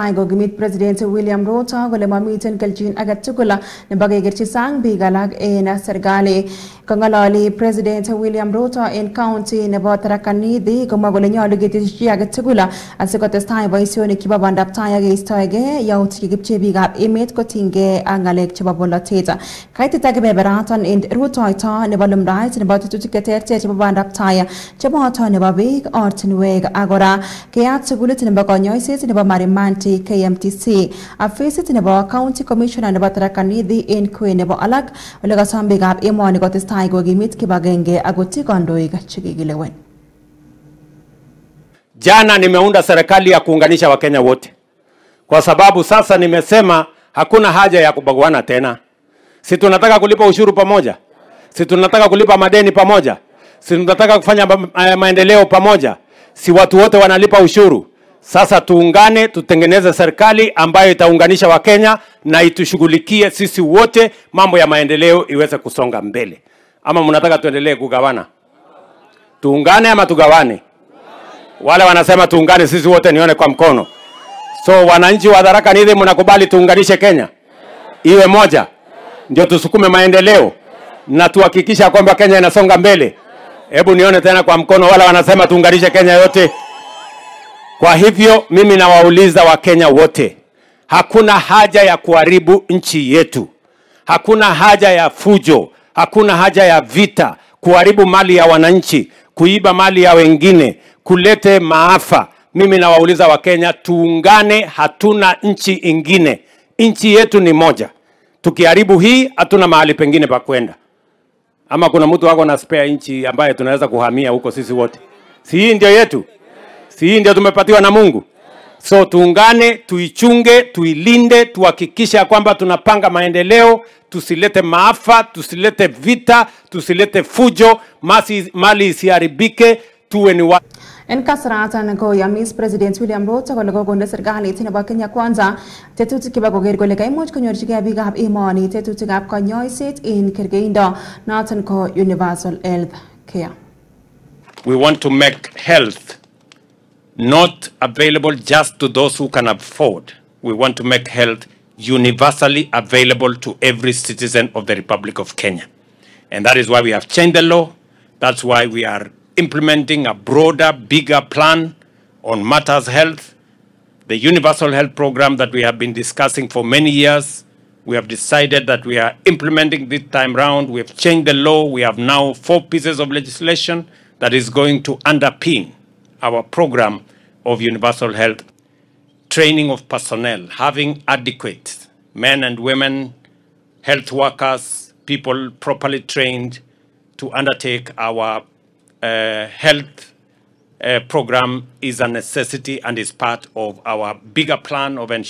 Taigogimit President William Ruto gulema mitin kelchin agatukula ne bagegerchi sang bigalak ena sergale Kong'ololi President William Ruto en county nebo Tharaka Nithi komwa kole nyolu tai ak keistoege yautik chekipchee biikab emet kotinygei ak ng'alek chebo bolotet. Kaitit ak kebeberaton en rutoito nebo lumdaet nebo tetutik cheterter chebo bandab tai cheboto nebo beek, ortinwek ak kora keyat sukulit nebo konyoiset nebo Marimanti KMTC afisit County Commissioner nebo Tharaka Nithi en kwen nebo kokimit kibagenge ak kotii kandoik chekikilewen. Jana nimeunda serikali ya kuunganisha Wakenya wote, kwa sababu sasa nimesema hakuna haja ya kubaguana tena. Si tunataka kulipa ushuru pamoja? Si tunataka kulipa madeni pamoja? Si tunataka kufanya maendeleo pamoja? Si watu wote wanalipa ushuru? Sasa tuungane, tutengeneze serikali ambayo itaunganisha Wakenya na itushughulikie sisi wote, mambo ya maendeleo iweze kusonga mbele. Ama mnataka tuendelee kugawana? Tuungane ama tugawane? Wale wanasema tuungane sisi wote, nione kwa mkono. So wananchi wa Tharaka Nithi, mnakubali tuunganishe Kenya iwe moja, ndio tusukume maendeleo na tuhakikisha kwamba Kenya inasonga mbele. Hebu nione tena kwa mkono wale wanasema tuunganishe Kenya yote. Kwa hivyo mimi nawauliza Wakenya wote, hakuna haja ya kuharibu nchi yetu, hakuna haja ya fujo, hakuna haja ya vita, kuharibu mali ya wananchi, kuiba mali ya wengine, kulete maafa. Mimi nawauliza Wakenya, tuungane, hatuna nchi ingine, nchi yetu ni moja. Tukiharibu hii, hatuna mahali pengine pa kwenda. Ama kuna mtu wako na spare nchi ambaye tunaweza kuhamia huko sisi wote? Si hii ndio yetu? Si hii ndio tumepatiwa na Mungu? So tuungane, tuichunge, tuilinde, tuhakikishe ya kwamba tunapanga maendeleo, tusilete maafa, tusilete vita, tusilete fujo, masi, mali isiharibike, tuwe ni wa En ya miss President William Ruto kole kokonde serikalit nebo Kenya Kwanza tetutik chebo koker kole kaimuch konyorchigei biikab emoni tetutikab konyoiset en kergeindo noton ko Universal Health Care. we want to make health not available just to those who can afford. We want to make health universally available to every citizen of the Republic of Kenya. And that is why we have changed the law. That's why we are implementing a broader, bigger plan on matters health. The universal health program that we have been discussing for many years, we have decided that we are implementing this time round. We have changed the law. We have now four pieces of legislation that is going to underpin our program of universal health. Training of personnel, having adequate men and women, health workers, people properly trained to undertake our uh, health uh, program is a necessity and is part of our bigger plan of ensuring